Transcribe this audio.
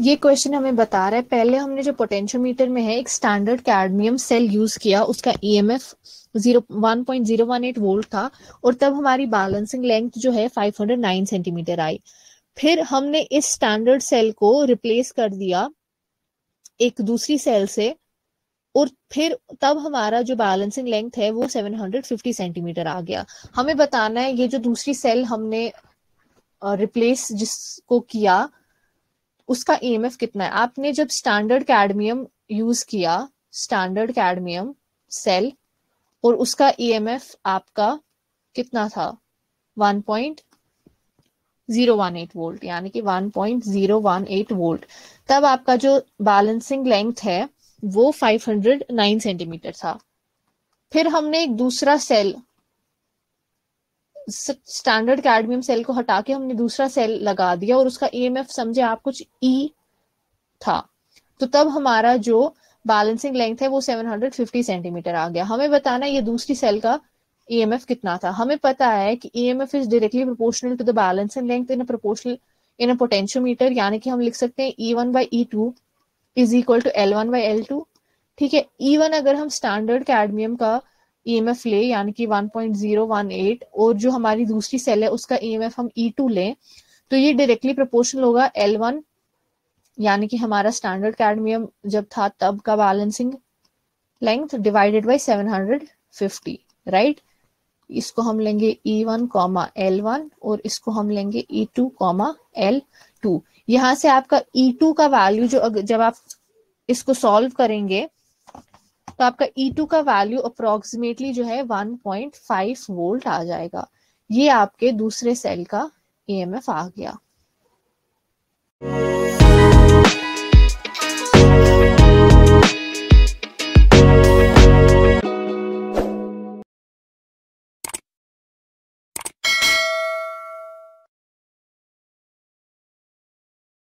ये क्वेश्चन हमें बता रहा है, पहले हमने जो पोटेंशियोमीटर में है, एक स्टैंडर्ड कैडमियम सेल यूज़ किया, उसका EMF zero one point zero volt था, और तब हमारी बैलेंसिंग लेंथ जो है फाइव हंड्रेड नाइन सेंटीमीटर आई। फिर हमने इस स्टैंडर्ड सेल को रिप्लेस कर दिया, एक दूसरी सेल से, और फिर तब हमारा जो बैलेंसिंग लेंथ है, वो 750 सेंटीमीटर आ गया। हमें बताना है, ये जो दूसरी सेल हमने रिप्लेस जिसको किया उसका ईएमएफ कितना है? आपने जब स्टैंडर्ड कैडमियम यूज़ किया स्टैंडर्ड कैडमियम सेल और उसका ईएमएफ आपका कितना था? 1.018 वोल्ट यानी कि 1.018 वोल्ट तब आपका जो बैलेंसिंग लेंथ है, वो 509 सेंटीमीटर था। फिर हमने एक दूसरा सेल स्टैंडर्ड कैडमियम सेल को हटा के हमने दूसरा सेल लगा दिया और उसका ईएमएफ समझे आप कुछ ई e था। तो तब हमारा जो बैलेंसिंग लेंथ है वो 750 सेंटीमीटर आ गया। हमें बताना ये दूसरी सेल का ईएमएफ e कितना था। हमें पता है कि EMF is directly proportional to the balancing length in proportional in potentiometer यानी कि हम लिख सकते हैं E one by E two is equal to L one by L two ठीक है इवन अगर हम स्टैंडर्ड कैडमियम का ईएमएफ ले, यानी कि 1.018 और जो हमारी दूसरी सेल है, उसका ईएमएफ हम ई टू लें तो ये डायरेक्टली प्रोपोर्शनल होगा एल वन यानी कि हमारा स्टैंडर्ड कैडमियम जब था, तब का balancing length divided by 750 right इसको हम लेंगे E one comma L one और इसको हम लेंगे E two comma L two यहाँ से आपका ई e टू का वैल्यू जो जब आप इसको सॉल्व करेंगे तो आपका ई e टू का वैल्यू अप्रोक्सीमेटली जो है 1.5 वोल्ट आ जाएगा। ये आपके दूसरे सेल का ईएमएफ आ गया।